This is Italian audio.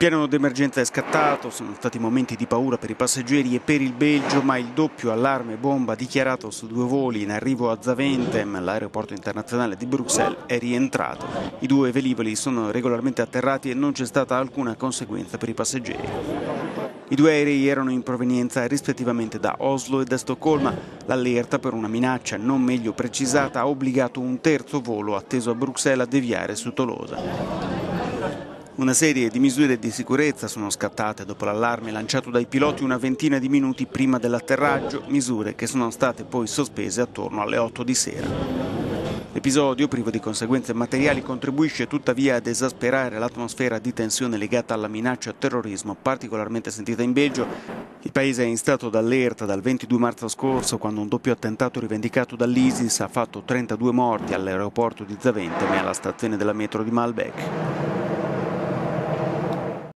piano d'emergenza è scattato, sono stati momenti di paura per i passeggeri e per il Belgio, ma il doppio allarme bomba dichiarato su due voli in arrivo a Zaventem, l'aeroporto internazionale di Bruxelles, è rientrato. I due velivoli sono regolarmente atterrati e non c'è stata alcuna conseguenza per i passeggeri. I due aerei erano in provenienza rispettivamente da Oslo e da Stoccolma. L'allerta per una minaccia non meglio precisata ha obbligato un terzo volo atteso a Bruxelles a deviare su Tolosa. Una serie di misure di sicurezza sono scattate dopo l'allarme lanciato dai piloti una ventina di minuti prima dell'atterraggio, misure che sono state poi sospese attorno alle 8 di sera. L'episodio, privo di conseguenze materiali, contribuisce tuttavia ad esasperare l'atmosfera di tensione legata alla minaccia terrorismo particolarmente sentita in Belgio. Il paese è in stato d'allerta dal 22 marzo scorso, quando un doppio attentato rivendicato dall'ISIS ha fatto 32 morti all'aeroporto di Zaventem e alla stazione della metro di Malbec.